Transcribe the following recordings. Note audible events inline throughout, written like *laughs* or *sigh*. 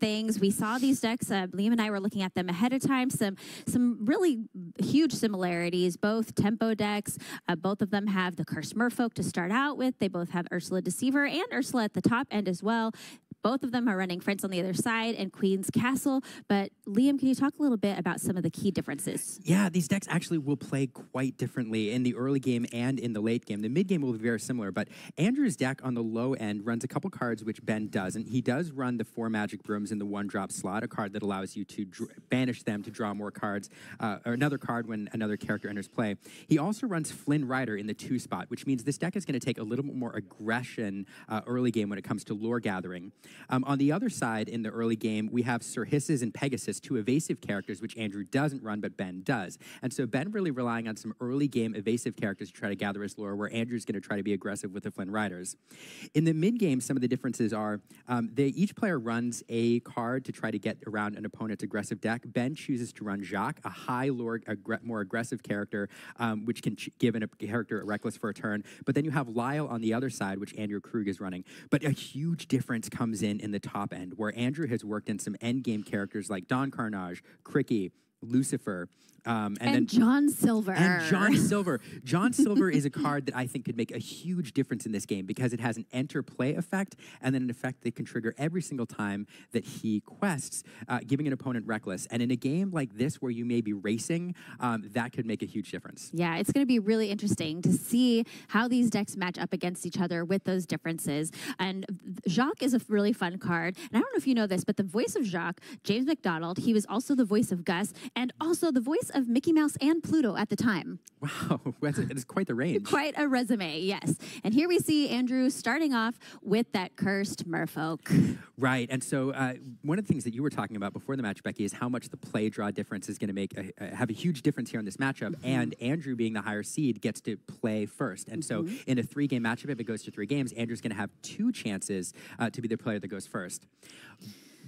things. We saw these decks. Uh, Liam and I were looking at them ahead of time. Some some really huge similarities. Both tempo decks. Uh, both of them have the Cursed Merfolk to start out with. They both have Ursula Deceiver and Ursula at the top end as well. Both of them are running Friends on the Other Side and Queen's Castle. But Liam, can you talk a little bit about some of the key differences? Yeah, these decks actually will play quite differently in the early game and in the late game. The mid game will be very similar, but Andrew's deck on the low end runs a couple cards which Ben doesn't. He does run the four magic brooms in the one drop slot, a card that allows you to banish them to draw more cards, uh, or another card when another character enters play. He also runs Flynn Rider in the two spot, which means this deck is going to take a little bit more aggression uh, early game when it comes to lore gathering. Um, on the other side, in the early game, we have Sir Hisses and Pegasus, two evasive characters, which Andrew doesn't run, but Ben does. And so Ben really relying on some early game evasive characters to try to gather his lore, where Andrew's going to try to be aggressive with the Flynn Riders. In the mid game, some of the differences are um, they each player runs a card to try to get around an opponent's aggressive deck. Ben chooses to run Jaq, a high lore, aggr more aggressive character, um, which can give a character a reckless for a turn. But then you have Lyle on the other side, which Andrew Krug is running. But a huge difference comes in in the top end, where Andrew has worked in some endgame characters like Don Karnage, Cri-Kee, Lucifer, um, and, and, then John Silver. And John *laughs* Silver. John Silver is a card that I think could make a huge difference in this game because it has an enter play effect and then an effect that can trigger every single time that he quests, uh, giving an opponent reckless. And in a game like this where you may be racing, um, that could make a huge difference. Yeah, it's going to be really interesting to see how these decks match up against each other with those differences. And Jaq is a really fun card. And I don't know if you know this, but the voice of Jaq, James MacDonald, he was also the voice of Gus and also the voice of Mickey Mouse and Pluto at the time. Wow, *laughs* it's quite the *laughs* range. quite a resume, yes. And here we see Andrew starting off with that cursed merfolk. Right, and so uh, one of the things that you were talking about before the match, Becky, is how much the play draw difference is going to make a, a, have a huge difference here in this matchup. Mm -hmm. And Andrew, being the higher seed, gets to play first. And mm -hmm. so mm-hmm. in a three game matchup, if it goes to three games, Andrew's going to have two chances uh, to be the player that goes first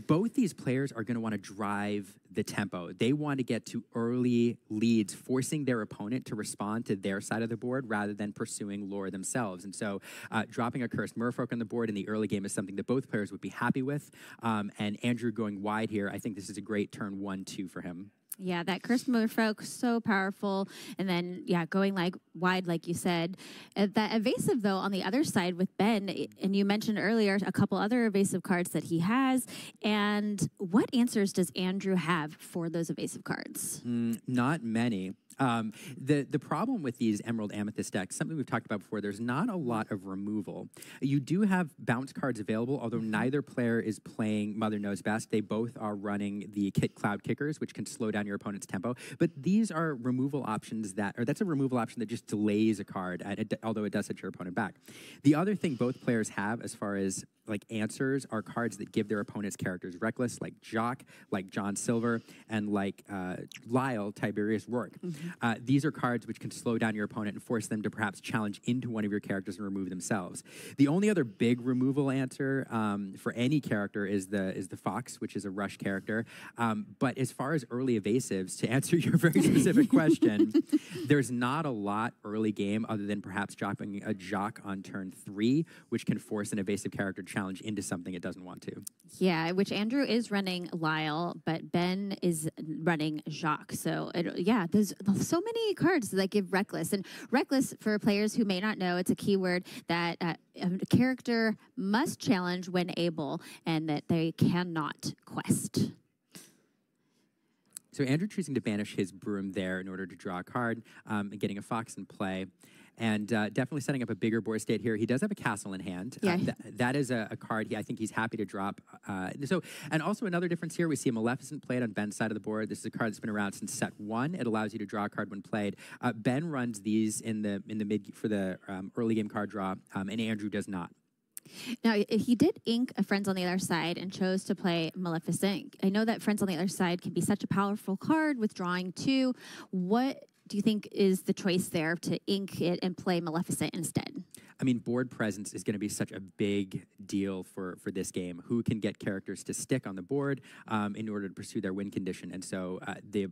both these players are going to want to drive the tempo. They want to get to early leads, forcing their opponent to respond to their side of the board rather than pursuing lore themselves. And so, uh, dropping a cursed merfolk on the board in the early game is something that both players would be happy with. Um, and Andrew going wide here, I think this is a great turn one two for him. Yeah, that cursed merfolk so powerful, and then yeah, going like wide, like you said. Uh, that evasive though, on the other side with Ben, and you mentioned earlier a couple other evasive cards that he has. And what answers does Andrew have for those evasive cards? Mm, not many. Um, the the problem with these Emerald Amethyst decks, something we've talked about before, there's not a lot of removal. You do have bounce cards available, although mm-hmm. neither player is playing Mother Knows Best. They both are running the Kit Cloudkickers, which can slow down your opponent's tempo. But these are removal options that, or that's a removal option that just delays a card, at, although it does set your opponent back. The other thing both players have, as far as like answers, are cards that give their opponent's characters reckless, like Jaq, like John Silver, and like uh, Lyle, Tiberius Rourke. Mm-hmm. Uh, these are cards which can slow down your opponent and force them to perhaps challenge into one of your characters and remove themselves. The only other big removal answer um, for any character is the is the Fox, which is a rush character. Um, but as far as early evasives, to *laughs* answer your very specific question, *laughs* there's not a lot early game other than perhaps dropping a Jaq on turn three, which can force an evasive character challenge into something it doesn't want to. Yeah, which Andrew is running Lyle, but Ben is running Jaq. So it, yeah, there's so many cards that give reckless. And reckless, for players who may not know, it's a keyword that uh, a character must challenge when able and that they cannot quest. So Andrew choosing to banish his broom there in order to draw a card um, and getting a fox in play and uh, definitely setting up a bigger board state here. He does have a castle in hand. Uh, yeah. Uh, th that is a, a card he, I think he's happy to drop. Uh, so, and also another difference here, we see a Maleficent played on Ben's side of the board. This is a card that's been around since set one. It allows you to draw a card when played. Uh, ben runs these in the in the mid for the um, early game card draw, um, and Andrew does not. Now, he did ink a Friends on the Other Side and chose to play Maleficent. I know that Friends on the Other Side can be such a powerful card with drawing two. What do you think is the choice there to ink it and play Maleficent instead? I mean, board presence is going to be such a big deal for for this game. Who can get characters to stick on the board um, in order to pursue their win condition? And so uh, the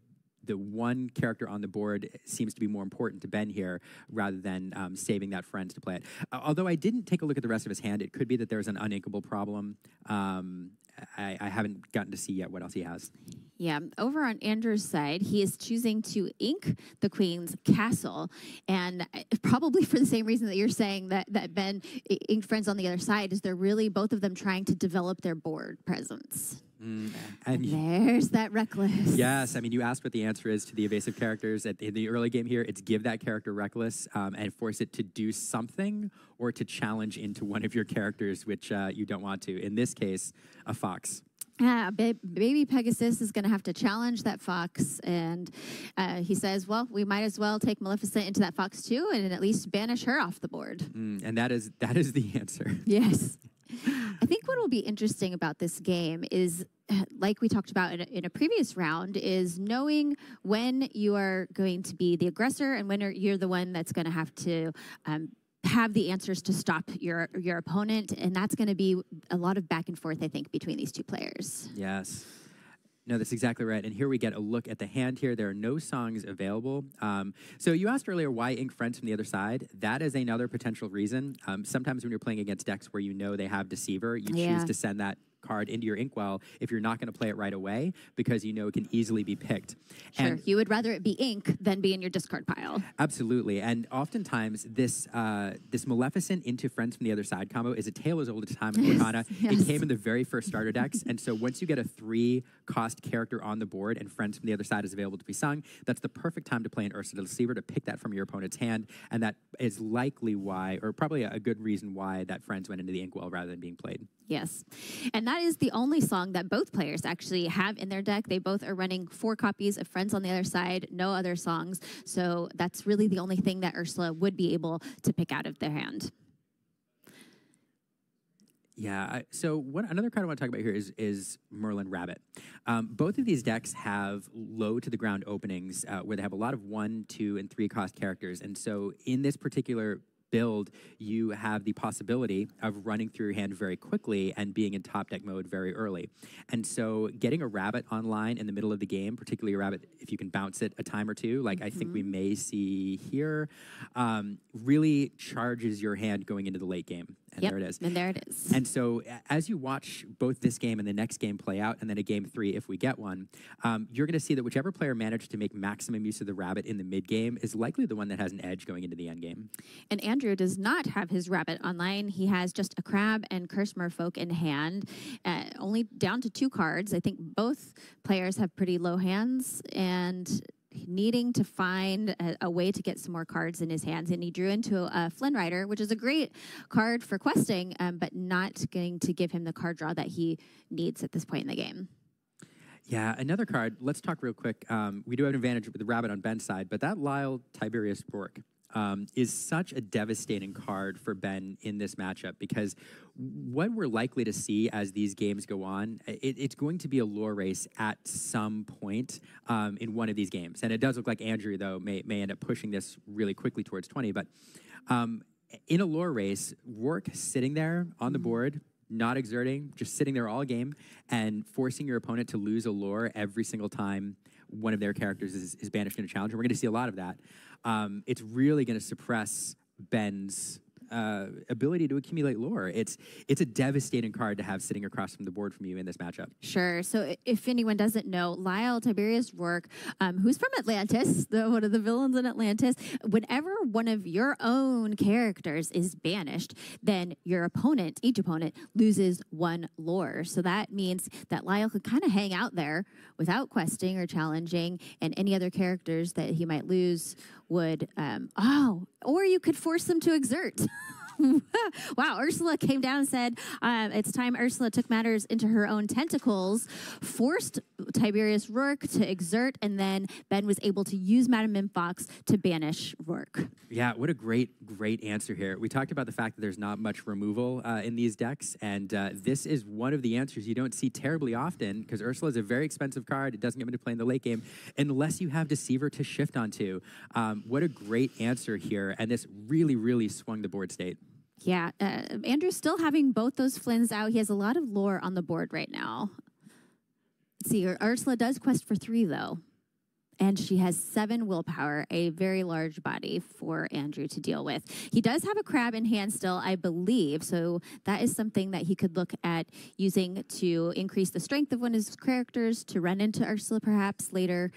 the one character on the board seems to be more important to Ben here rather than um, saving that friend to play it. Uh, although I didn't take a look at the rest of his hand, it could be that there's an uninkable problem. Um, I, I haven't gotten to see yet what else he has. Yeah, over on Andrew's side, he is choosing to ink the Queen's castle, and uh, probably for the same reason that you're saying that that Ben inked friends on the other side is they're really both of them trying to develop their board presence. Mm, And and there's that reckless. Yes, I mean, you asked what the answer is to the evasive characters. At, in the early game here, it's give that character reckless um, and force it to do something or to challenge into one of your characters, which uh, you don't want to. In this case, a fox. Yeah, ba- baby Pegasus is going to have to challenge that fox, and uh, he says, "Well, we might as well take Maleficent into that fox too, and at least banish her off the board." Mm, and that is that is the *laughs* answer. Yes. I think what will be interesting about this game is, *clears throat* like we talked about in a, in a previous round, is knowing when you are going to be the aggressor and when are- you're the one that's going to have to. Um, have the answers to stop your your opponent, and that's going to be a lot of back and forth, I think, between these two players. Yes. No, that's exactly right. And here we get a look at the hand here. There are no songs available. Um, so you asked earlier why ink friends from the other side. That is another potential reason. Um, sometimes when you're playing against decks where you know they have Deceiver, you Yeah. choose to send that card into your inkwell if you're not going to play it right away because you know it can easily be picked. Sure, And you would rather it be ink than be in your discard pile. Absolutely, and oftentimes this uh, this Maleficent into Friends from the Other Side combo is a tale as old as time in Lorcana. yes. It came in the very first starter decks, and so once you get a three cost character on the board and Friends from the Other Side is available to be sung, that's the perfect time to play an Ursula Deceiver to pick that from your opponent's hand, and that is likely why, or probably a good reason why that Friends went into the inkwell rather than being played. Yes. And that is the only song that both players actually have in their deck. They both are running four copies of Friends on the Other Side, no other songs. So that's really the only thing that Ursula would be able to pick out of their hand. Yeah. So what another card I want to talk about here is is Merlin Rabbit. Um, both of these decks have low to the ground openings uh, where they have a lot of one, two, and three cost characters, and so in this particular build, you have the possibility of running through your hand very quickly and being in top deck mode very early. And so, getting a rabbit online in the middle of the game, particularly a rabbit if you can bounce it a time or two, like I think we may see here, um, really charges your hand going into the late game. And Yep, there it is. And there it is. And so, as you watch both this game and the next game play out, and then a game three, if we get one, um, you're going to see that whichever player managed to make maximum use of the rabbit in the mid game is likely the one that has an edge going into the end game. And Andrew does not have his rabbit online. He has just a crab and curse merfolk in hand, uh, only down to two cards. I think both players have pretty low hands and needing to find a, a way to get some more cards in his hands. And he drew into a Flynn Rider, which is a great card for questing, um, but not going to give him the card draw that he needs at this point in the game. Yeah, another card. Let's talk real quick. Um, we do have an advantage with the rabbit on Ben's side, but that Lyle Tiberius Rourke um, is such a devastating card for Ben in this matchup because what we're likely to see as these games go on, it, it's going to be a lore race at some point um, in one of these games. And it does look like Andrew, though, may, may end up pushing this really quickly towards 20. But um, in a lore race, Rourke sitting there on the board, not exerting, just sitting there all game and forcing your opponent to lose a lore every single time one of their characters is, is banished in a challenge. We're going to see a lot of that. Um, it's really going to suppress Ben's uh, ability to accumulate lore. It's it's a devastating card to have sitting across from the board from you in this matchup. Sure. So if anyone doesn't know, Lyle Tiberius Rourke, um, who's from Atlantis, *laughs* the, one of the villains in Atlantis, whenever one of your own characters is banished, then your opponent, each opponent, loses one lore. So that means that Lyle could kind of hang out there without questing or challenging, and any other characters that he might lose would, um, oh, or you could force them to exert. *laughs* *laughs* wow, Ursula came down and said, um, It's time Ursula took matters into her own tentacles, forced Tiberius Rourke to exert, and then Ben was able to use Madame Mim Fox to banish Rourke. Yeah, what a great, great answer here. We talked about the fact that there's not much removal uh, in these decks, and uh, this is one of the answers you don't see terribly often because Ursula is a very expensive card. It doesn't come into play in the late game unless you have Deceiver to shift onto. Um, what a great answer here, and this really, really swung the board state. Yeah, uh, Andrew's still having both those Flynns out. He has a lot of lore on the board right now. Let's see, Ur- Ursula does quest for three, though. and she has seven willpower, a very large body for Andrew to deal with. He does have a crab in hand still, I believe, so that is something that he could look at using to increase the strength of one of his characters to run into Ursula perhaps later.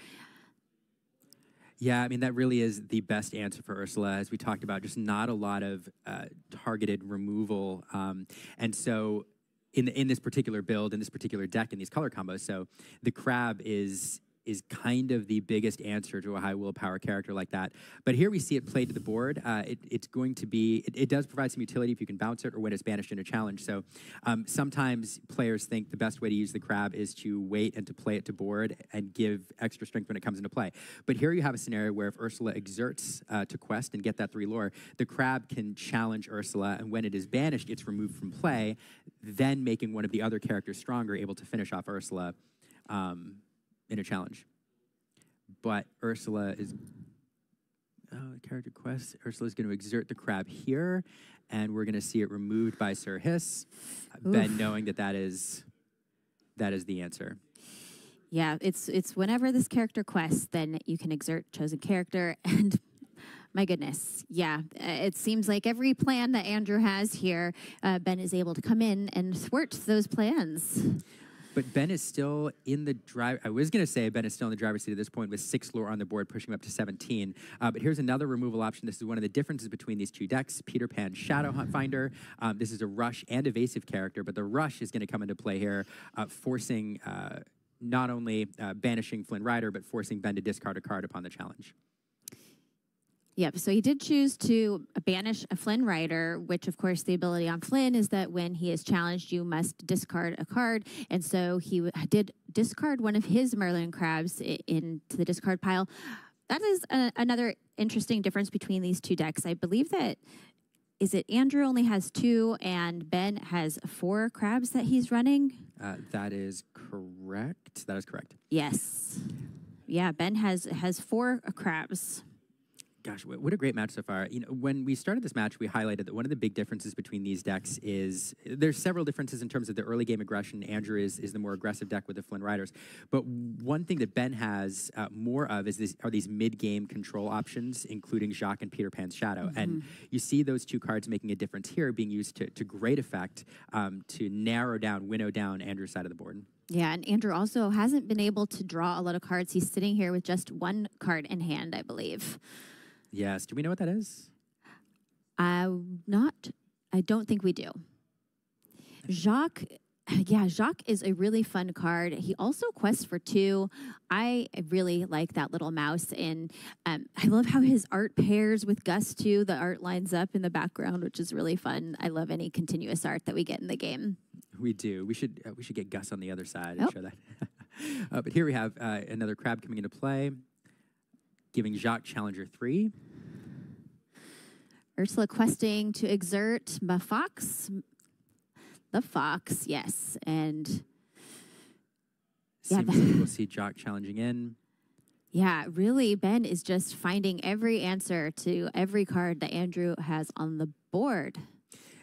Yeah, I mean, that really is the best answer for Ursula. As we talked about, just not a lot of uh, targeted removal. Um, and so, in, in this particular build, in this particular deck, in these color combos, so the crab is is kind of the biggest answer to a high willpower character like that. But here we see it played to the board. Uh, it, it's going to be, it, it, does provide some utility if you can bounce it or when it's banished in a challenge. So um, sometimes players think the best way to use the crab is to wait and to play it to board and give extra strength when it comes into play. But here you have a scenario where if Ursula exerts uh, to quest and get that three lore, the crab can challenge Ursula, and when it is banished, it's removed from play, then making one of the other characters stronger, able to finish off Ursula. Um, in a challenge. But Ursula is oh, character quest. Ursula is going to exert the crab here, and we're going to see it removed by Sir Hiss. Oof. Ben, knowing that that is that is the answer. Yeah, it's it's whenever this character quests, then you can exert chosen character *laughs* and. My goodness. Yeah. Uh, it seems like every plan that Andrew has here, uh, Ben is able to come in and thwart those plans. But Ben is still in the drive. I was going to say Ben is still in the driver's seat at this point with six lore on the board, pushing him up to 17. Uh, but here's another removal option. This is one of the differences between these two decks. Peter Pan Shadow Hunt Finder. Um, this is a rush and evasive character, but the rush is going to come into play here, uh, forcing uh, not only uh, banishing Flynn Rider, but forcing Ben to discard a card upon the challenge. Yep. So he did choose to banish a Flynn Rider, which, of course, the ability on Flynn is that when he is challenged, you must discard a card. And so he did discard one of his Merlin crabs into the discard pile. That is a, another interesting difference between these two decks. I believe that is it Andrew only has two and Ben has four crabs that he's running? Uh, that is correct. That is correct. Yes. Yeah, Ben has has four crabs gosh, what a great match so far. You know, when we started this match, we highlighted that one of the big differences between these decks is there's several differences in terms of the early game aggression. Andrew is, is the more aggressive deck with the Flynn Riders. But one thing that Ben has uh, more of is this, are these mid game control options, including Jaq and Peter Pan's Shadow. Mm-hmm. And you see those two cards making a difference here, being used to, to great effect um, to narrow down, winnow down Andrew's side of the board. Yeah, and Andrew also hasn't been able to draw a lot of cards. He's sitting here with just one card in hand, I believe. Yes. Do we know what that is? Uh, not. I don't think we do. Jaq. *sighs* Yeah, Jaq is a really fun card. He also quests for two. I really like that little mouse, and um, I love how his art pairs with Gus too. The art lines up in the background, which is really fun. I love any continuous art that we get in the game. We do. We should uh, we should get Gus on the other side and oh. show that. *laughs* uh, but here we have uh, another crab coming into play giving Jaq Challenger 3. Ursula questing to exert my fox. The fox, yes. And yeah, *laughs* we'll see Jaq challenging in. Yeah, really, Ben is just finding every answer to every card that Andrew has on the board.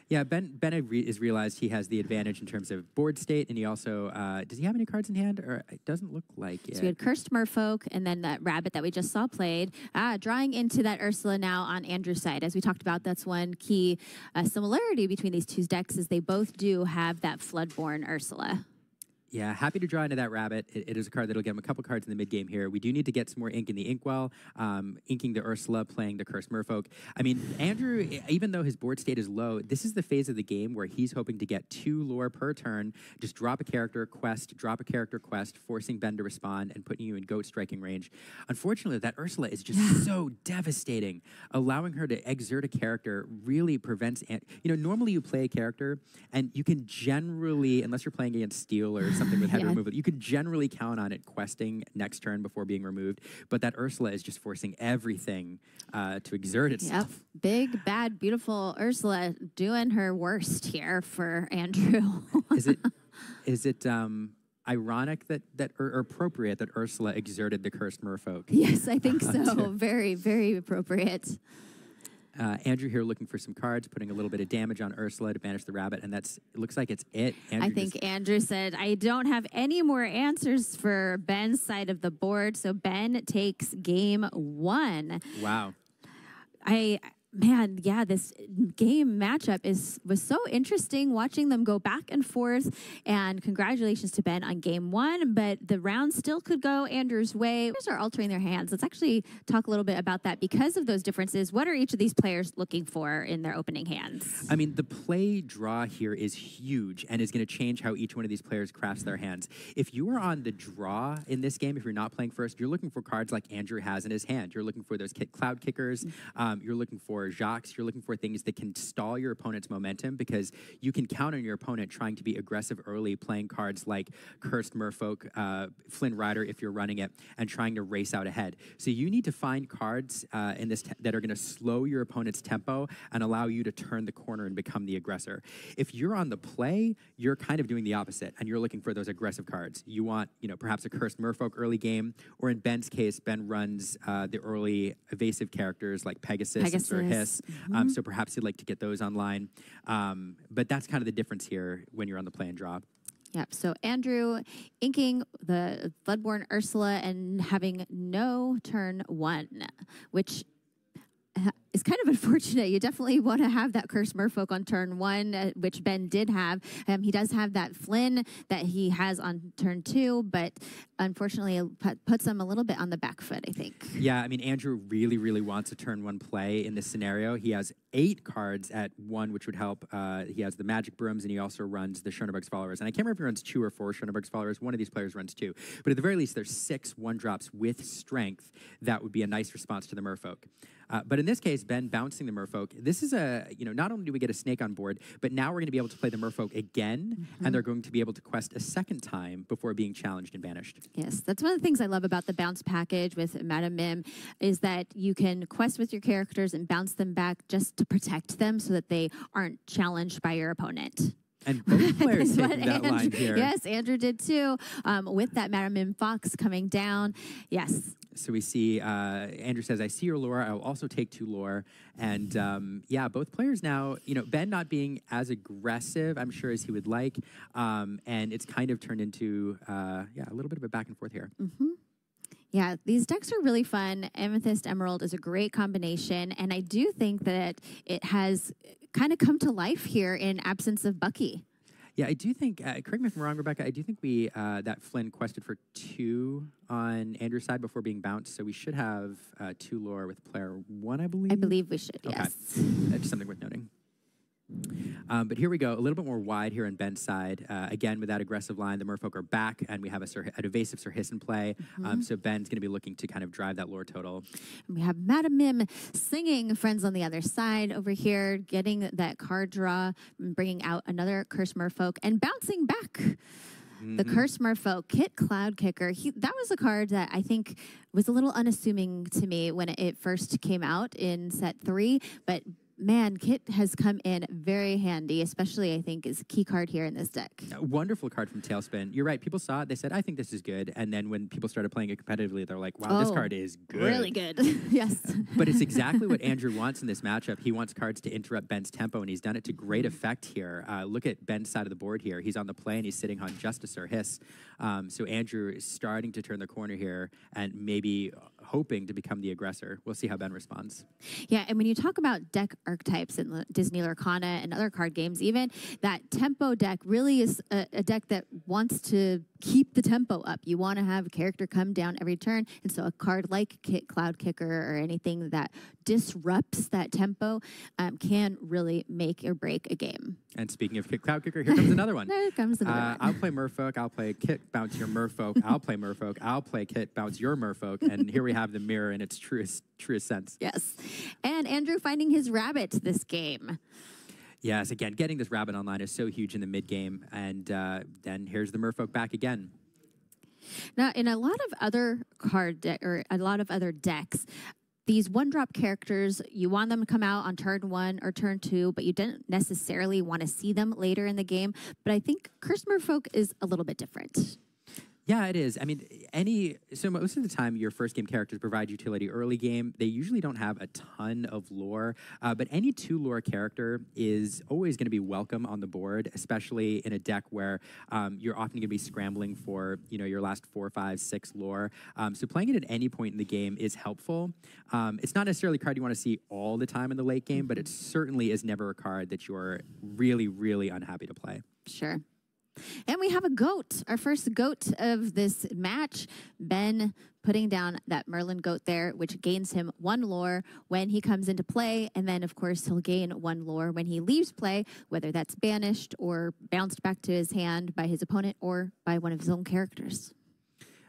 Yeah, Ben Ben is realized he has the advantage in terms of board state, and he also uh, does he have any cards in hand, or it doesn't look like it. So we had cursed Merfolk, and then that rabbit that we just saw played. Ah, drawing into that Ursula now on Andrew's side, as we talked about. That's one key uh, similarity between these two decks is they both do have that Floodborn Ursula. Yeah, happy to draw into that rabbit. It, it is a card that'll get him a couple cards in the mid game here. We do need to get some more ink in the inkwell, um, inking the Ursula, playing the Cursed Merfolk. I mean, Andrew, even though his board state is low, this is the phase of the game where he's hoping to get two lore per turn, just drop a character quest, drop a character quest, forcing Ben to respond and putting you in goat striking range. Unfortunately, that Ursula is just so devastating. Allowing her to exert a character really prevents. you know, normally you play a character and you can generally, unless you're playing against steel or something something with heavy removal. You can generally count on it questing next turn before being removed, but that Ursula is just forcing everything uh, to exert itself. Yep. Big, bad, beautiful Ursula doing her worst here for Andrew. *laughs* is it? *laughs* Is it? Um, ironic that that or, or, appropriate that Ursula exerted the cursed merfolk. Yes, I think *laughs* so. very, very appropriate. Uh, Andrew here looking for some cards, putting a little bit of damage on Ursula to banish the rabbit, and that's it looks like it's it. Andrew I think just- Andrew said, I don't have any more answers for Ben's side of the board. So Ben takes game one. wow. I man, yeah, this game matchup is was so interesting watching them go back and forth. And congratulations to Ben on game one, but the round still could go Andrew's way. Players are altering their hands. Let's actually talk a little bit about that because of those differences. What are each of these players looking for in their opening hands? I mean, the play draw here is huge and is going to change how each one of these players crafts their hands. If you are on the draw in this game, if you're not playing first, you're looking for cards like Andrew has in his hand. You're looking for those Cloudkickers. Um, you're looking for Jaq. You're looking for things that can stall your opponent's momentum because you can count on your opponent trying to be aggressive early, playing cards like Cursed Merfolk, uh, Flynn Rider if you're running it, and trying to race out ahead. So you need to find cards uh, in this that are going to slow your opponent's tempo and allow you to turn the corner and become the aggressor. If you're on the play, you're kind of doing the opposite, and you're looking for those aggressive cards. You want, you know, perhaps a Cursed Merfolk early game, or in Ben's case, Ben runs uh, the early evasive characters like Pegasus, and Sir Pegasus. Hiss. Um, so perhaps you'd like to get those online. Um, but that's kind of the difference here when you're on the play and draw. Yep. So Andrew inking the Floodborn Ursula and having no turn one, which *laughs* is kind of unfortunate. You definitely want to have that Curse Merfolk on turn one, uh, which Ben did have. Um, he does have that Flynn that he has on turn two, but unfortunately, it put- puts him a little bit on the back foot, I think. Yeah, I mean, Andrew really, really wants a turn one play in this scenario. He has eight cards at one, which would help. Uh, he has the Magic Brooms, and he also runs the Schoenberg's Followers. And I can't remember if he runs two or four Schoenberg's Followers. One of these players runs two. But at the very least, there's six one drops with strength. That would be a nice response to the Merfolk. Uh, but in this case, Ben bouncing the Merfolk. This is a, you know, not only do we get a snake on board, but now we're going to be able to play the Merfolk again, and they're going to be able to quest a second time before being challenged and banished. Yes, that's one of the things I love about the bounce package with Madame Mim is that you can quest with your characters and bounce them back just to protect them so that they aren't challenged by your opponent. And both *laughs* players That's taking what that line here. Yes, Andrew did too. Um, with that Madame Mim Fox coming down. Yes. So we see uh, Andrew says, "I see your lore. I will also take two lore." And um, yeah, both players now, you know, Ben not being as aggressive, I'm sure as he would like, um, and it's kind of turned into uh, yeah a little bit of a back and forth here. Mm -hmm. Yeah, these decks are really fun. Amethyst Emerald is a great combination. And I do think that it has kind of come to life here in absence of Bucky. Yeah, I do think. Uh, correct me if I'm wrong, Rebecca. I do think we uh, that Flynn quested for two on Andrew's side before being bounced, so we should have uh, two lore with player one, I believe. I believe we should, Okay. yes. That's something worth noting. Um, but here we go, a little bit more wide here on Ben's side. Uh, again, with that aggressive line, the Merfolk are back, and we have a Sir, an evasive Sir Hiss in play. Mm-hmm. Um, so Ben's going to be looking to kind of drive that lore total. And we have Madame Mim singing Friends on the Other Side over here, getting that card draw, bringing out another Curse Merfolk and bouncing back. The Curse Merfolk, Kit Cloudkicker. He, that was a card that I think was a little unassuming to me when it first came out in set three, but man, Kit has come in very handy, especially I think is key card here in this deck. A wonderful card from TaleSpin. You're right. People saw it. They said, I think this is good. And then when people started playing it competitively, they're like, wow, this Oh, card is good. Really good. *laughs* yes. *laughs* but it's exactly what Andrew wants in this matchup. He wants cards to interrupt Ben's tempo, and he's done it to great effect here. Uh, look at Ben's side of the board here. He's on the play, and he's sitting on Justice or Hiss. Um, so Andrew is starting to turn the corner here and maybe hoping to become the aggressor. We'll see how Ben responds. Yeah, and when you talk about deck archetypes in Disney Lorcana and other card games, even that tempo deck really is a, a deck that wants to keep the tempo up. You want to have a character come down every turn, and so a card like Kit Cloudkicker or anything that disrupts that tempo um, can really make or break a game. And speaking of Kit Cloudkicker, here comes another one. *laughs* There comes another Uh, one. I'll play Merfolk. I'll play Kit bounce your Merfolk. I'll play Merfolk. I'll play Kit bounce your Merfolk. And here we have the mirror in its truest truest sense. Yes, and Andrew finding his rabbit this game. Yes, again, getting this rabbit online is so huge in the mid game. And uh, then here's the Merfolk back again. Now, in a lot of other card or a lot of other decks, these one drop characters, you want them to come out on turn one or turn two, but you didn't necessarily want to see them later in the game. But I think Curse Merfolk is a little bit different. Yeah, it is. I mean, any so most of the time your first game characters provide utility. Early game they usually don't have a ton of lore uh, but any two lore character is always going to be welcome on the board especially in a deck where um, you're often going to be scrambling for you know your last four five six lore. Um, so playing it at any point in the game is helpful. Um, it's not necessarily a card you want to see all the time in the late game but it certainly is never a card that you're really really unhappy to play. Sure. And we have a goat, our first goat of this match. Ben putting down that Merlin goat there, which gains him one lore when he comes into play. And then, of course, he'll gain one lore when he leaves play, whether that's banished or bounced back to his hand by his opponent or by one of his own characters.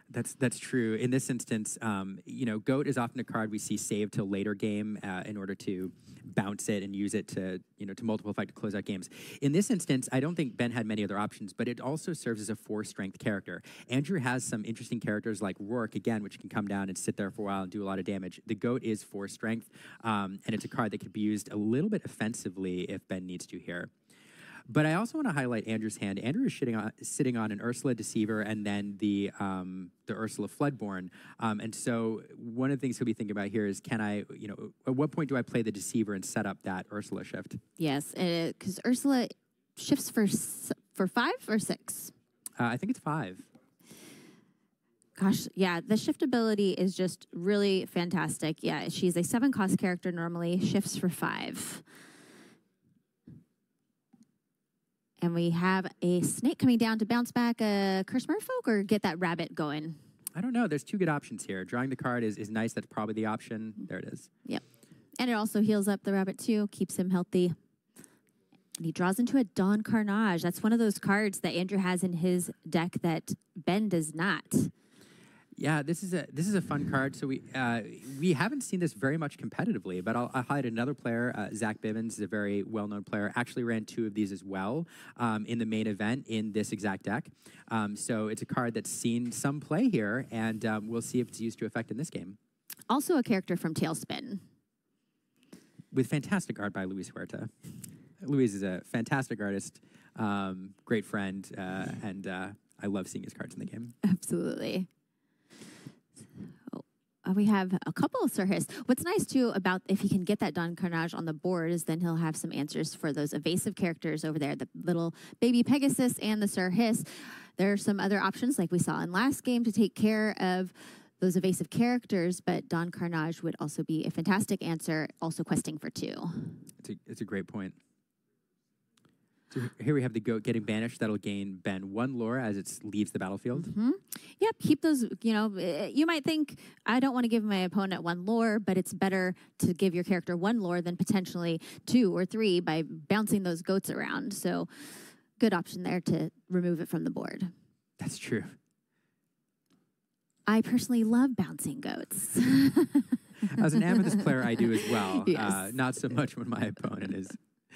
That's that's true. In this instance, um, you know, goat is often a card we see saved till later game uh, in order to bounce it and use it to you know to multiple effect to close out games. In this instance, I don't think Ben had many other options, but it also serves as a four strength character. Andrew has some interesting characters like Rourke again, which can come down and sit there for a while and do a lot of damage. The goat is four strength, um, and it's a card that could be used a little bit offensively if Ben needs to here. But I also want to highlight Andrew's hand. Andrew is sitting on, sitting on an Ursula Deceiver and then the um, the Ursula Floodborn. Um, and so one of the things he'll be thinking about here is, can I, you know, at what point do I play the Deceiver and set up that Ursula shift? Yes, because Ursula shifts for for five or six. Uh, I think it's five. Gosh, yeah, the shift ability is just really fantastic. Yeah, she's a seven cost character normally, shifts for five. And we have a snake coming down to bounce back a Curse Merfolk or get that rabbit going. I don't know. There's two good options here. Drawing the card is, is nice. That's probably the option. Mm-hmm. There it is. Yep. And it also heals up the rabbit too, keeps him healthy. And he draws into a Don Karnage. That's one of those cards that Andrew has in his deck that Ben does not. Yeah, this is a this is a fun card. So we uh, we haven't seen this very much competitively, but I'll, I'll highlight another player. Uh, Zach Bivens is a very well known player. Actually, ran two of these as well um, in the main event in this exact deck. Um, so it's a card that's seen some play here, and um, we'll see if it's used to effect in this game. Also a character from TaleSpin. With fantastic art by Luis Huerta. Luis is a fantastic artist, um, great friend, uh, and uh, I love seeing his cards in the game. Absolutely. Uh, we have a couple of Sir Hiss. What's nice too about if he can get that Don Karnage on the board is then he'll have some answers for those evasive characters over there, the little baby Pegasus and the Sir Hiss. There are some other options like we saw in last game to take care of those evasive characters, but Don Karnage would also be a fantastic answer, also questing for two. It's a, it's a great point. So here we have the goat getting banished. That'll gain Ben one lore as it leaves the battlefield. hmm Yep, keep those. You know, eh, you might think I don't want to give my opponent one lore, but it's better to give your character one lore than potentially two or three by bouncing those goats around. So, good option there to remove it from the board. That's true. I personally love bouncing goats. As an *laughs* Amethyst player, I do as well. Uh, not so much when my opponent is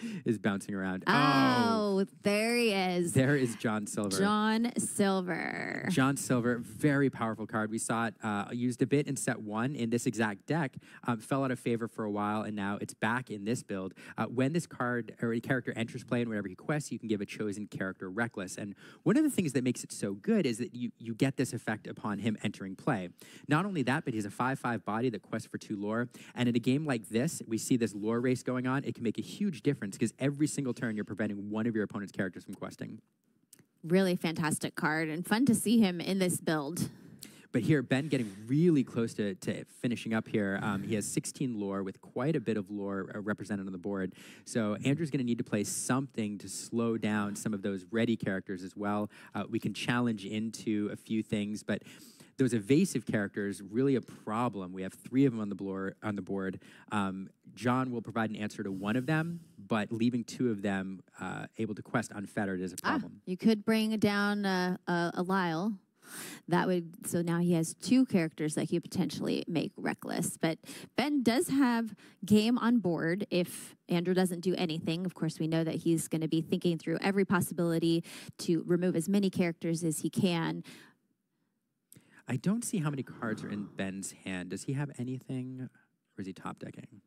*laughs* is bouncing around. oh, there he is, there is John Silver. John Silver. John Silver, very powerful card. We saw it uh, used a bit in set one in this exact deck. Um, fell out of favor for a while, and now it's back in this build. Uh, when this card or a character enters play, and whenever he quests, you can give a chosen character reckless. And one of the things that makes it so good is that you you get this effect upon him entering play. Not only that, but he's a five-five body that quests for two lore. And in a game like this, we see this lore race going on. It can make a huge difference because every single turn you're preventing one of your opponent's characters from questing. Really fantastic card and fun to see him in this build. But here, Ben getting really close to, to finishing up here. Um, he has 16 lore with quite a bit of lore uh, represented on the board. So Andrew's going to need to play something to slow down some of those ready characters as well. Uh, we can challenge into a few things, but those evasive characters really a problem. We have three of them on the board. On the board, um, John will provide an answer to one of them, but leaving two of them uh, able to quest unfettered is a Ah, problem. you could bring down uh, a, a Lyle. That would so now he has two characters that he could potentially make reckless. But Ben does have game on board if Andrew doesn't do anything. Of course, we know that he's going to be thinking through every possibility to remove as many characters as he can. I don't see how many cards are in Ben's hand. Does he have anything, or is he top decking?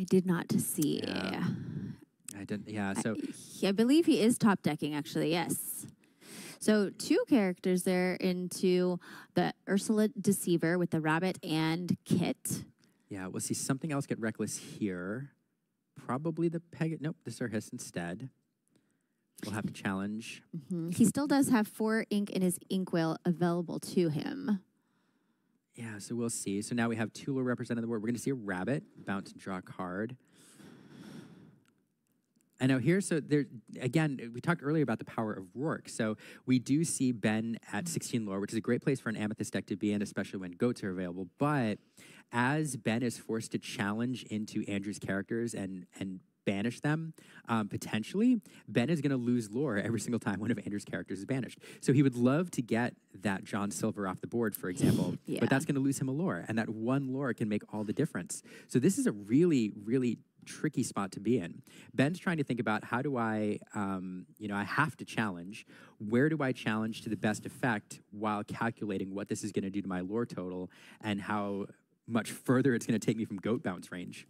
I did not see. Yeah. I didn't. Yeah. So He- I believe he is top decking, actually, yes. So two characters there into the Ursula Deceiver with the rabbit and Kit. Yeah, we'll see something else get reckless here. Probably the Peg. Nope, the Sir Hiss instead. We'll have to challenge. Mhm. He still does have four ink in his inkwell available to him. Yeah, so we'll see. So now we have lore represented the board. We're going to see a rabbit bounce to draw a card. I know here, so there again, we talked earlier about the power of Rourke. So we do see Ben at 16 lore, which is a great place for an amethyst deck to be in, especially when goats are available. But as Ben is forced to challenge into Andrew's characters and and banish them, um, potentially, Ben is going to lose lore every single time one of Andrew's characters is banished. So he would love to get that John Silver off the board, for example, Yeah. *laughs* but that's going to lose him a lore, and that one lore can make all the difference. So this is a really, really tricky spot to be in. Ben's trying to think about how do I, um, you know, I have to challenge. Where do I challenge to the best effect while calculating what this is going to do to my lore total and how much further it's going to take me from goat bounce range.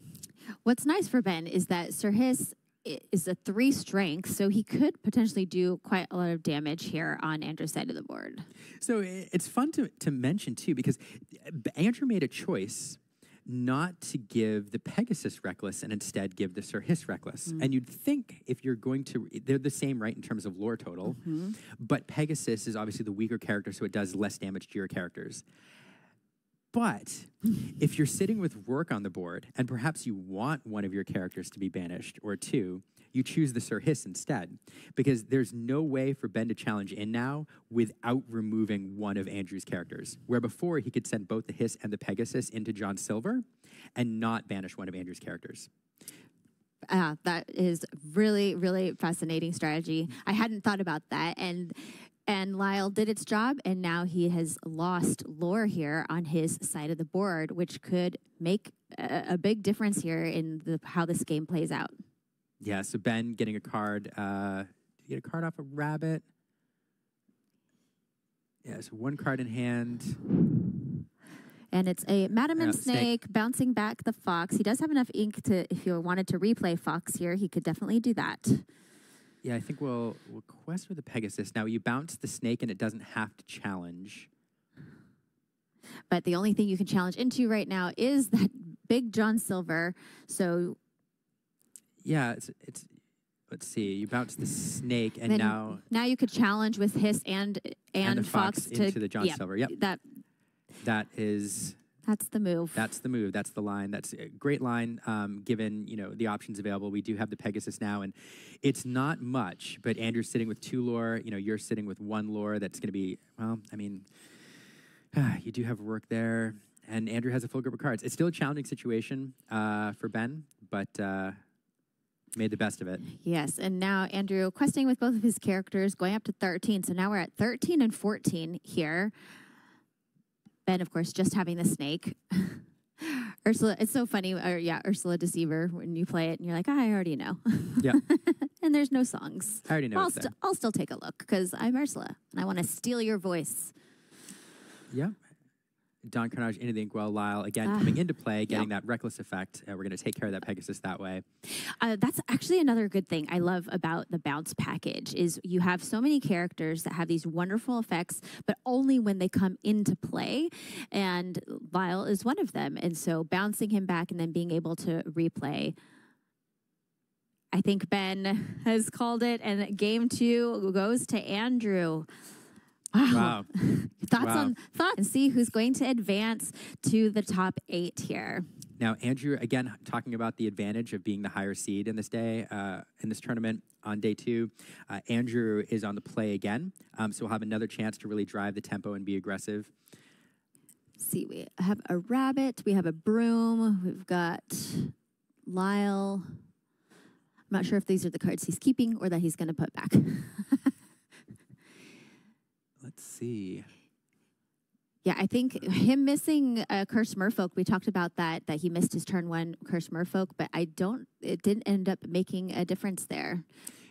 What's nice for Ben is that Sir Hiss is a three strength, so he could potentially do quite a lot of damage here on Andrew's side of the board. So it's fun to, to mention too because uh, Andrew made a choice not to give the Pegasus Reckless and instead give the Sir Hiss Reckless. Mm-hmm. And you'd think if you're going to, they're the same, right, in terms of lore total, mm-hmm. but Pegasus is obviously the weaker character, so it does less damage to your characters. But if you're sitting with Rourke on the board and perhaps you want one of your characters to be banished or two, you choose the Sir Hiss instead because there's no way for Ben to challenge in now without removing one of Andrew's characters. Where before he could send both the Hiss and the Pegasus into John Silver and not banish one of Andrew's characters. Uh, that is really, really fascinating strategy. I hadn't thought about that, and and Lyle did its job, and now he has lost lore here on his side of the board, which could make a, a big difference here in the how this game plays out. Yeah, so Ben getting a card. Uh, did he get a card off a rabbit? Yeah, so one card in hand. And it's a Madam snake. Snake bouncing back the fox. He does have enough ink to, if you wanted to replay Fox here, he could definitely do that. Yeah, I think we'll we'll quest for the Pegasus. Now you bounce the snake and it doesn't have to challenge. But the only thing you can challenge into right now is that big John Silver. So Yeah, it's it's. Let's see. You bounce the snake, and now now you could challenge with Hiss and and, the Fox, Fox to into the John yeah, Silver. Yep. That that is that's the move. that's the move. That's the line. That's a great line. Um, given you know the options available, we do have the Pegasus now, and it's not much. But Andrew's sitting with two lore. You know, you're sitting with one lore. That's going to be well. I mean, *sighs* you do have Rourke there, and Andrew has a full group of cards. It's still a challenging situation uh, for Ben, but uh, made the best of it. Yes, and now Andrew questing with both of his characters, going up to 13. So now we're at 13 and 14 here. Ben, of course, just having the snake. *laughs* Ursula, it's so funny. Or yeah, Ursula Deceiver when you play it and you're like, I already know. Yeah. *laughs* and there's no songs. I already know. I'll, st- I'll still take a look because I'm Ursula and I want to steal your voice. Yeah. Don Karnage into the Inkwell Lyle again Ah, coming into play, getting that reckless effect. Uh, we're going to take care of that Pegasus that way. Uh, that's actually another good thing I love about the bounce package is you have so many characters that have these wonderful effects, but only when they come into play. And Lyle is one of them. And so bouncing him back and then being able to replay. I think Ben *laughs* has called it, and game two goes to Andrew. Wow. *laughs* Thoughts Wow. on thoughts and see who's going to advance to the top eight here. Now, Andrew, again, talking about the advantage of being the higher seed in this day, uh, in this tournament on day two. Uh, Andrew is on the play again, um, so we'll have another chance to really drive the tempo and be aggressive. see, we have a rabbit, we have a broom, we've got Lyle. I'm not sure if these are the cards he's keeping or that he's going to put back. *laughs* Let's see. yeah, I think him missing uh, Curse Merfolk, we talked about that, that he missed his turn one Curse Merfolk, but I don't, it didn't end up making a difference there.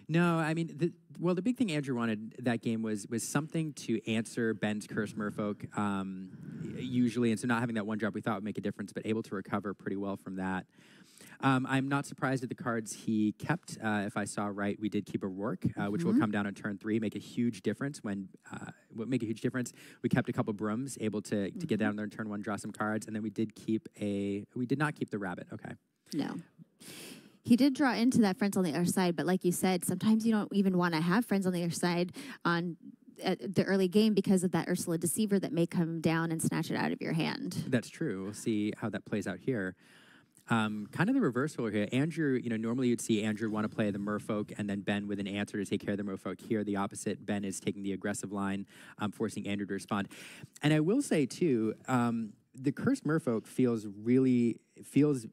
No, I mean, the, well, the big thing Andrew wanted that game was was something to answer Ben's curse Merfolk, um, usually, and so not having that one drop we thought would make a difference, but able to recover pretty well from that. Um, I'm not surprised at the cards he kept. Uh, if I saw right, we did keep a Rourke, uh, which will come down on turn three, make a huge difference. When uh, make a huge difference. We kept a couple Brooms, able to to get down there in turn one, draw some cards, and then we did keep a. We did not keep the Rabbit. Okay. No. He did draw into that friends on the other side, but like you said, sometimes you don't even want to have friends on the other side on the early game because of that Ursula Deceiver that may come down and snatch it out of your hand. That's true. We'll see how that plays out here. Um, kind of the reverse role here. Andrew, you know, normally you'd see Andrew want to play the merfolk and then Ben with an answer to take care of the merfolk. Here, the opposite. Ben is taking the aggressive line, um, forcing Andrew to respond. And I will say, too, um, the cursed merfolk feels really, feels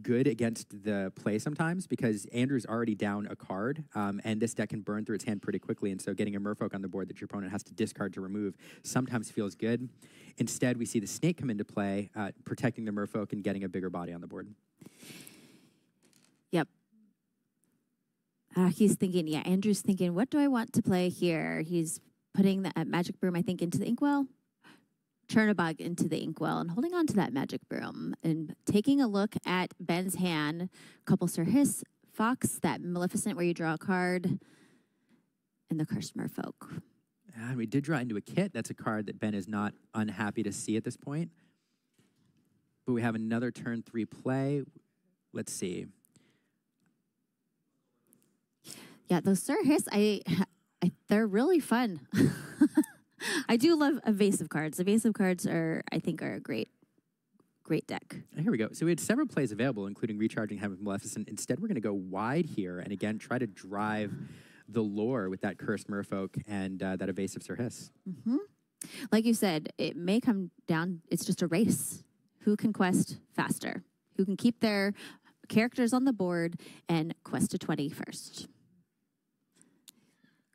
good against the play sometimes because Andrew's already down a card, um, and this deck can burn through its hand pretty quickly. And so, getting a Merfolk on the board that your opponent has to discard to remove sometimes feels good. Instead, we see the Snake come into play, uh, protecting the Merfolk and getting a bigger body on the board. Yep. Uh, he's thinking, yeah, Andrew's thinking, what do I want to play here? He's putting the uh, Magic Broom, I think, into the Inkwell. Chernabog into the inkwell and holding on to that magic broom and taking a look at Ben's hand, couple Sir Hiss, Fox, that Maleficent where you draw a card, and the Cursed Merfolk. And we did draw into a kit. That's a card that Ben is not unhappy to see at this point. But we have another turn three play. Let's see. Yeah, those Sir Hiss, I, I they're really fun. *laughs* I do love evasive cards. Evasive cards are, I think, are a great, great deck. Here we go. So we had several plays available, including recharging Heaven of Maleficent. Instead, we're going to go wide here and again try to drive the lore with that cursed merfolk and uh, that evasive Sir Hiss. Mm-hmm. Like you said, it may come down, it's just a race. Who can quest faster? Who can keep their characters on the board and quest to 20 first?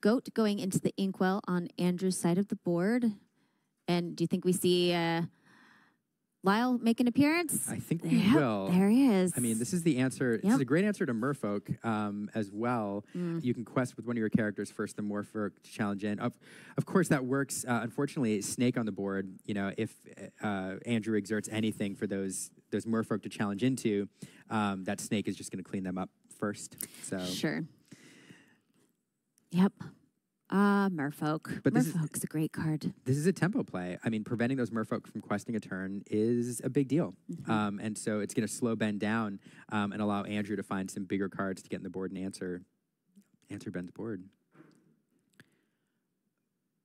Goat going into the inkwell on Andrew's side of the board. And do you think we see uh, Lyle make an appearance? I think we Yep, will. There he is. I mean, this is the answer. This is a great answer to Merfolk um, as well. Mm. You can quest with one of your characters first, the Merfolk to challenge in. Of, of course, that works. Uh, unfortunately, Snake on the board. You know, if uh, Andrew exerts anything for those those Merfolk to challenge into, um, that Snake is just going to clean them up first. So Sure. Yep. Ah, Merfolk. But this is- Merfolk's a great card. this is a tempo play. I mean, preventing those Merfolk from questing a turn is a big deal. Mm-hmm. Um, and so it's going to slow Ben down um, and allow Andrew to find some bigger cards to get in the board and answer answer Ben's board.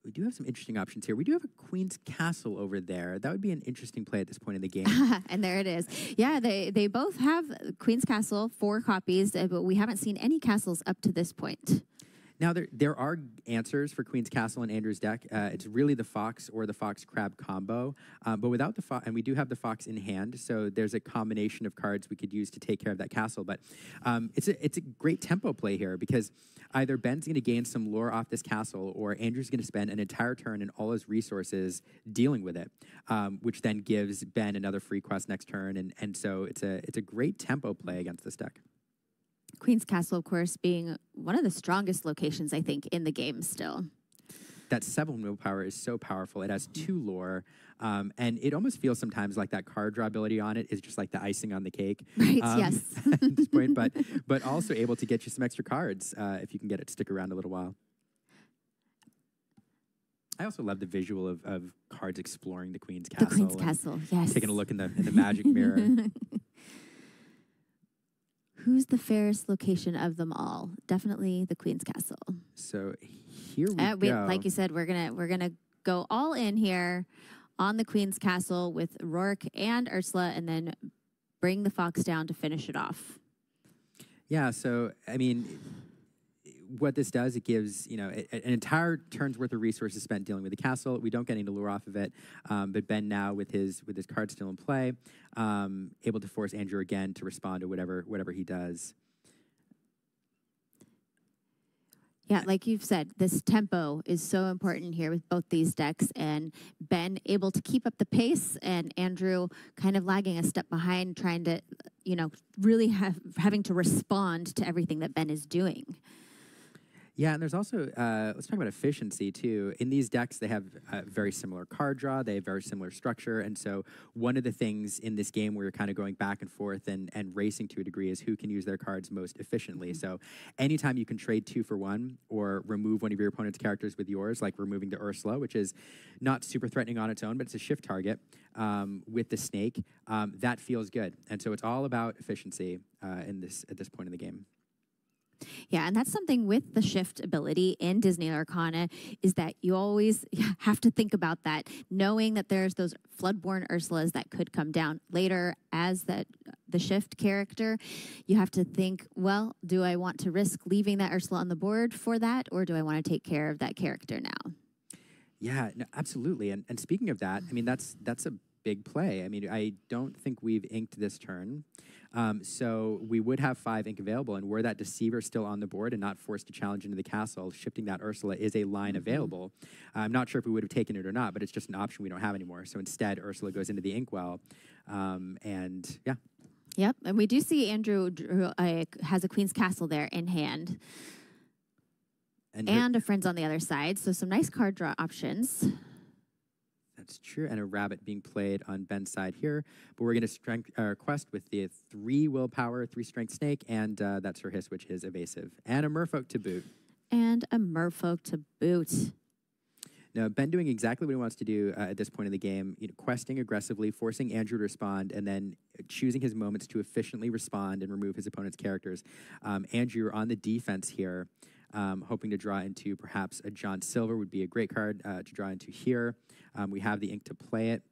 We do have some interesting options here. We do have a Queen's Castle over there. That would be an interesting play at this point in the game. *laughs* and there it is. Yeah, they they both have Queen's Castle, four copies, uh, but we haven't seen any castles up to this point. Now there there are answers for Queen's Castle and Andrew's deck. Uh, it's really the Fox or the Fox Crab combo, um, but without the Fox, and we do have the Fox in hand, so there's a combination of cards we could use to take care of that castle. But um, it's a it's a great tempo play here because either Ben's going to gain some lore off this castle, or Andrew's going to spend an entire turn and all his resources dealing with it, um, which then gives Ben another free quest next turn, and and so it's a it's a great tempo play against this deck. Queen's Castle, of course, being one of the strongest locations I think in the game still. that seven willpower is so powerful. It has two lore, um, and it almost feels sometimes like that card draw ability on it is just like the icing on the cake. *laughs* Right, um, yes. *laughs* at this point, but but also able to get you some extra cards uh, if you can get it to stick around a little while. I also love the visual of, of cards exploring the Queen's Castle. The Castle. Queen's Castle, yes. Taking a look in the in the magic *laughs* mirror. Who's the fairest location of them all? Definitely the Queen's Castle. So here we Uh, we, go. like you said, we're gonna we're gonna go all in here on the Queen's Castle with Rourke and Ursula, and then bring the fox down to finish it off. Yeah, so I mean, what this does, it gives you know a- an entire turn's worth of resources spent dealing with the castle. We don't get any lore off of it, um, but Ben now with his with his card still in play, um, able to force Andrew again to respond to whatever whatever he does. Yeah, like you've said, this tempo is so important here with both these decks, and Ben able to keep up the pace, and Andrew kind of lagging a step behind, trying to, you know, really have having to respond to everything that Ben is doing. Yeah, and there's also uh, let's talk about efficiency too. In these decks, they have a very similar card draw. They have very similar structure, and so one of the things in this game where you're kind of going back and forth and and racing to a degree is who can use their cards most efficiently. Mm-hmm. So anytime you can trade two for one or remove one of your opponent's characters with yours, like removing the Ursula, which is not super threatening on its own, but it's a shift target um, with the snake, um, that feels good. And so it's all about efficiency uh, in this at this point in the game. Yeah, and that's something with the shift ability in Disney Lorcana is that you always *laughs* have to think about that, knowing that there's those floodborn Ursulas that could come down later as that the shift character. You have to think, well, do I want to risk leaving that Ursula on the board for that, or do I want to take care of that character now? Yeah, no, absolutely. And and speaking of that, I mean that's that's a big play. I mean, I don't think we've inked this turn. Um, so we would have five ink available, and were that deceiver still on the board and not forced to challenge into the castle, shifting that Ursula is a line available. I'm not sure if we would have taken it or not, but it's just an option we don't have anymore. So instead, Ursula goes into the inkwell, um, and yeah, Yep, and we do see Andrew drew, uh, has a Queen's Castle there in hand, and and a Friends on the other side. So some nice card draw options. That's true. And a rabbit being played on Ben's side here. But we're going to strength uh, quest with the three willpower, three strength snake, and uh, that's Sir Hiss, which is evasive, and a merfolk to boot. And a merfolk to boot. Now, Ben doing exactly what he wants to do uh, at this point in the game, you know, questing aggressively, forcing Andrew to respond, and then choosing his moments to efficiently respond and remove his opponent's characters. Um, Andrew on the defense here, um, hoping to draw into perhaps a John Silver would be a great card uh, to draw into here. Um, we have the ink to play it.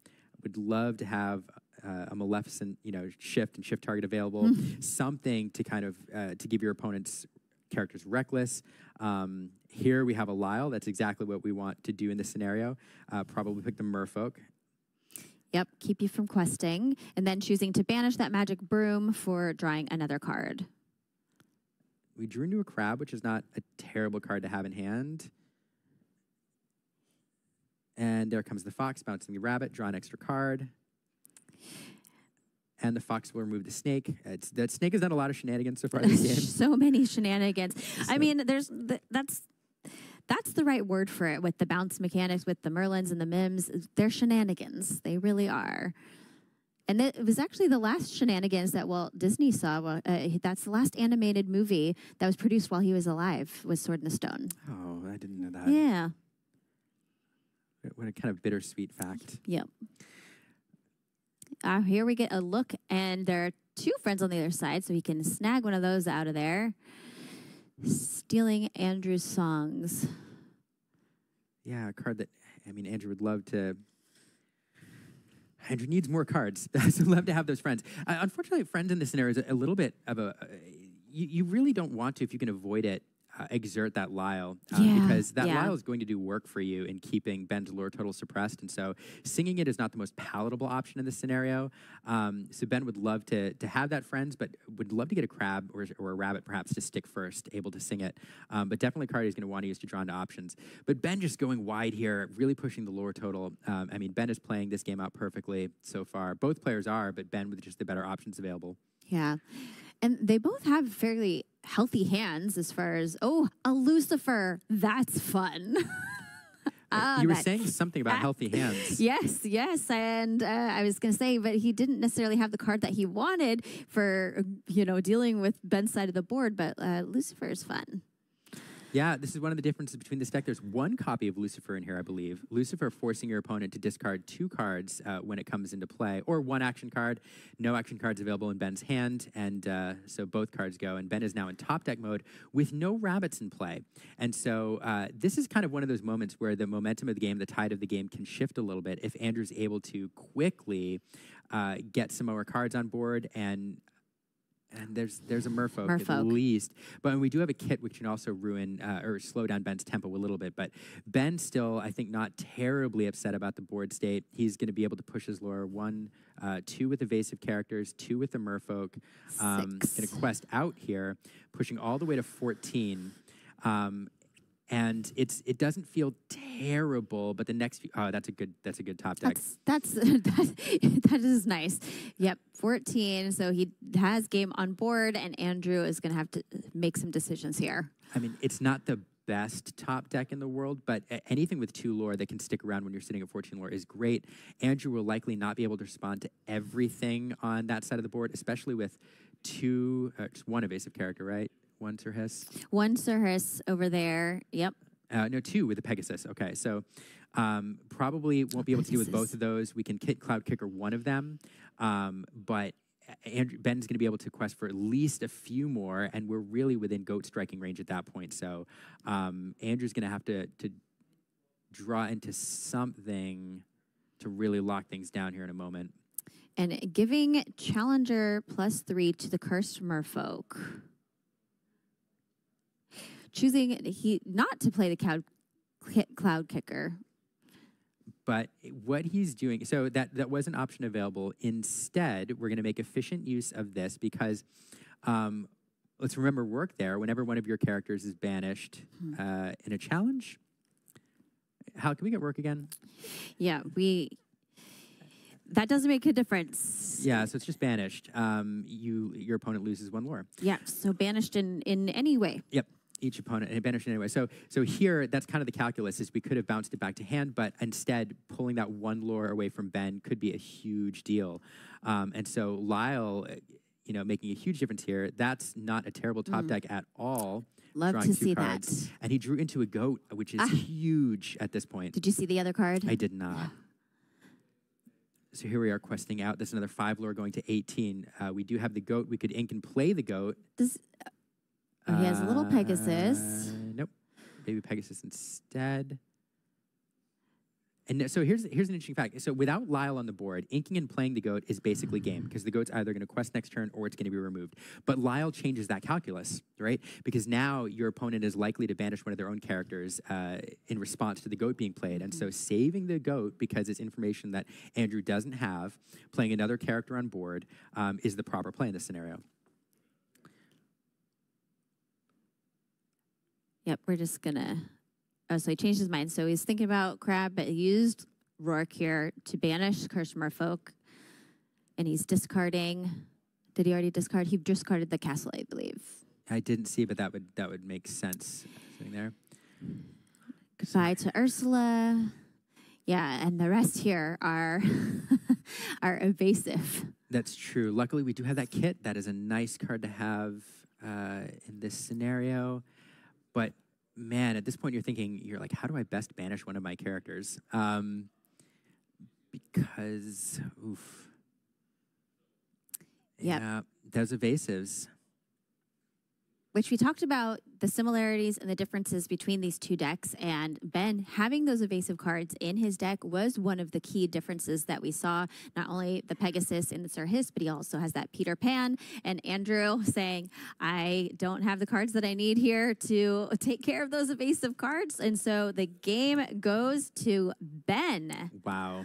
Would love to have uh, a Maleficent, you know, shift and shift target available. Something to kind of uh, to give your opponent's characters reckless. Um, here we have a Lyle. That's exactly what we want to do in this scenario. Uh, probably pick the Merfolk. Yep, keep you from questing, and then choosing to banish that magic broom for drawing another card. We drew into a crab, which is not a terrible card to have in hand. And there comes the fox bouncing the rabbit, draw an extra card. And the fox will remove the snake. It's, that snake has done a lot of shenanigans so far this *laughs* game. so many shenanigans. I mean, there's th- that's that's the right word for it with the bounce mechanics, with the Merlins and the Mims. They're shenanigans. They really are. And it was actually the last shenanigans that Walt Disney saw. Uh, that's the last animated movie that was produced while he was alive. Was Sword in the Stone. Oh, I didn't know that. Yeah. What a kind of bittersweet fact. Yep. Uh, here we get a look, and there are two friends on the other side, so he can snag one of those out of there. Stealing Andrew's songs. Yeah, a card that I mean Andrew would love to. Andrew needs more cards, *laughs* so love to have those friends. Uh, unfortunately, friends in this scenario is a, little bit of a. Uh, you, you really don't want to, if you can avoid it, uh, exert that Lyle uh, Yeah, because that yeah. Lyle is going to do work for you in keeping Ben's lore total suppressed, and so singing it is not the most palatable option in this scenario. Um, so Ben would love to to have that friends, but would love to get a crab or, or a rabbit perhaps to stick first, able to sing it. Um, but definitely a is going to want to use to draw into options. But Ben just going wide here, really pushing the lore total. Um, I mean, Ben is playing this game out perfectly so far. Both players are, but Ben with just the better options available. Yeah. And they both have fairly healthy hands as far as, oh, a Lucifer. That's fun. *laughs* Ah, you were that- saying something about ah. healthy *laughs* hands. Yes, yes. And uh, I was going to say, but he didn't necessarily have the card that he wanted for, you know, dealing with Ben's side of the board, but uh, Lucifer is fun. Yeah, this is one of the differences between this deck. There's one copy of Lucifer in here, I believe. Lucifer forcing your opponent to discard two cards uh, when it comes into play, or one action card. No action cards available in Ben's hand, and uh, so both cards go. And Ben is now in top deck mode with no rabbits in play. And so uh, this is kind of one of those moments where the momentum of the game, the tide of the game, can shift a little bit if Andrew's able to quickly uh, get some more cards on board and. And there's there's a merfolk, at least, but we do have a kit which can also ruin uh, or slow down Ben's tempo a little bit. But Ben still, I think, not terribly upset about the board state. He's going to be able to push his lore one, uh, two with evasive characters, two with the merfolk. Um, Six. going to quest out here, pushing all the way to 14. Um, and it's it doesn't feel terrible, but the next few, oh, that's a good that's a good top deck. That's, that's, *laughs* that, that is nice. Yep, 14. So he has game on board, and Andrew is going to have to make some decisions here. I mean, it's not the best top deck in the world, but anything with two lore that can stick around when you're sitting at 14 lore is great. Andrew will likely not be able to respond to everything on that side of the board, especially with two, uh, just one evasive character, right? One Sir Hiss. One Sir Hiss over there. Yep. Uh, no, two with the Pegasus. Okay, so um, probably won't be able to deal with both of those. We can kit Cloudkicker one of them, um, but Andrew, Ben's going to be able to quest for at least a few more, and we're really within goat striking range at that point. So um, Andrew's going to have to to draw into something to really lock things down here in a moment. And giving Challenger plus three to the cursed merfolk. Choosing he not to play the cloud, Cloudkicker. But what he's doing, so that that was an option available. Instead, we're going to make efficient use of this because um, let's remember work there. Whenever one of your characters is banished uh, in a challenge, how can we get work again? Yeah, we. That doesn't make a difference. Yeah, so it's just banished. Um, you your opponent loses one lore. Yeah. So banished in in any way. Yep. Each opponent and banished anyway. So so here that's kind of the calculus is we could have bounced it back to hand, but instead pulling that one lore away from Ben could be a huge deal. Um, and so Lyle, uh, you know, making a huge difference here. That's not a terrible top deck at all. Love to see cards. that. And he drew into a goat, which is Ah. huge at this point. Did you see the other card? I did not. So here we are questing out. That's another five lore going to 18. Uh, we do have the goat. We could ink and play the goat. Does, oh, he has a little Pegasus. Uh, nope. Baby Pegasus instead. And so here's here's an interesting fact. So without Lyle on the board, inking and playing the goat is basically game because the goat's either going to quest next turn or it's going to be removed. But Lyle changes that calculus, right? Because now your opponent is likely to banish one of their own characters uh, in response to the goat being played, and so saving the goat because it's information that Andrew doesn't have, playing another character on board um, is the proper play in this scenario. Yep, we're just gonna. Oh, so he changed his mind. So he's thinking about crab, but he used Rourke here to banish Cursed Merfolk, and he's discarding. Did he already discard? He discarded the castle, I believe. I didn't see, but that would that would make sense sitting there. Goodbye to Ursula. Yeah, and the rest here are *laughs* are evasive. That's true. Luckily, we do have that kit. That is a nice card to have uh, in this scenario. But man, at this point, you're thinking, you're like, how do I best banish one of my characters? Um, because, oof. Yep. Yeah, those evasives. Which we talked about the similarities and the differences between these two decks. And Ben having those evasive cards in his deck was one of the key differences that we saw. Not only the Pegasus and the Sir Hiss, but he also has that Peter Pan and Andrew saying, I don't have the cards that I need here to take care of those evasive cards. And so the game goes to Ben. Wow.